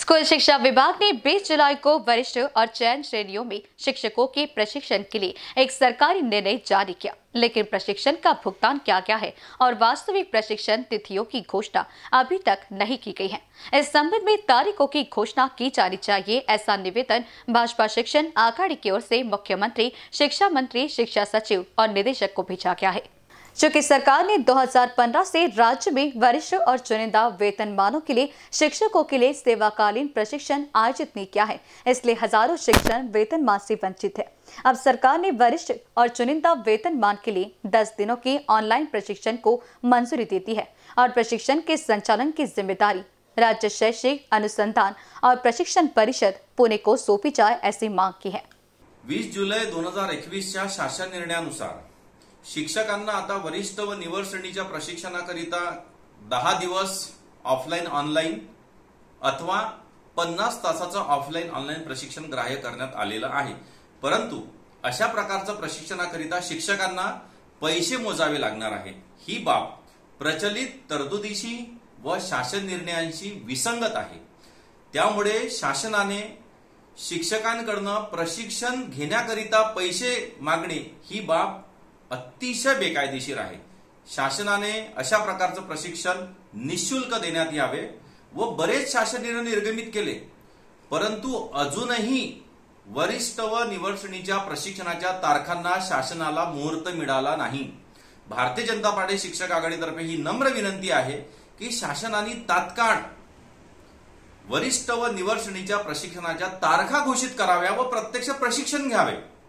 School शिक्षा विभाग ने 20 जुलाई को वरिष्ठ और चयन श्रेणियों में शिक्षकों के प्रशिक्षण के लिए एक सरकारी निर्णय जारी किया। लेकिन प्रशिक्षण का भुगतान क्या गया है और वास्तविक प्रशिक्षण तिथियों की घोषणा अभी तक नहीं की गई है। इस संबंध में तारीखों की घोषणा की जानी चाहिए, ऐसा निवेदन भाजपा शिक्षण आघाड़ी की ओर से मुख्यमंत्री, शिक्षा मंत्री, शिक्षा सचिव और निदेशक को भेजा गया है। चूँकि सरकार ने 2015 से राज्य में वरिष्ठ और चुनिंदा वेतनमानों के लिए, शिक्षकों के लिए सेवाकालीन प्रशिक्षण आयोजित नहीं किया है। इसलिए हज़ारों शिक्षण वेतनमान से वंचित है। अब सरकार ने वरिष्ठ और चुनिंदा वेतनमान के लिए 10 दिनों के ऑनलाइन प्रशिक्षण को मंजूरी देती है और प्रशिक्षण के संचालन की ज़िम्मेदारी राज्य शैक्षिक अनुसंधान और प्रशिक्षण परिषद पुणे को सौंपी जाए ऐसी मांग की है। वीस जुलै दोन हज़ार एकवीसच्या शासन निर्णयानुसार शिक्षकांना आता वरिष्ठ व निवड श्रेणीच्या प्रशिक्षणाकरिता दहा दिवस ऑफलाईन ऑनलाईन अथवा पन्नास तासाचं ऑफलाईन ऑनलाईन प्रशिक्षण ग्राह्य करण्यात आलेलं आहे. परंतु अशा प्रकारचं प्रशिक्षणाकरिता शिक्षकांना पैसे मोजावे लागणार आहे ही बाब प्रचलित तरतुदीशी व शासन निर्णयांशी विसंगत आहे. त्यामुळे शासनाने शिक्षकांकडनं प्रशिक्षण घेण्याकरिता पैसे मागणे ही बाब अतिशय बेकायदेशीर आहे. शासनाने अशा प्रकारचं प्रशिक्षण निशुल्क देण्यात यावे व बरेच शासन निर्गमित केले. परंतु अजूनही वरिष्ठ व निवड प्रशिक्षणाच्या तारखांना शासनाला मुहूर्त मिळाला नाही. भारतीय जनता पार्टी शिक्षक आघाडीतर्फे ही नम्र विनंती आहे की शासनाने तात्काळ वरिष्ठ व निवड प्रशिक्षणाच्या तारखा घोषित कराव्या व प्रत्यक्ष प्रशिक्षण घ्यावे.